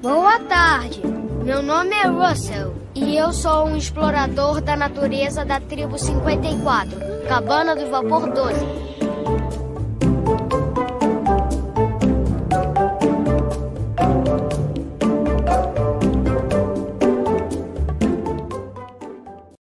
Boa tarde. Meu nome é Russell e eu sou um explorador da natureza da tribo 54, Cabana do Vapor 12.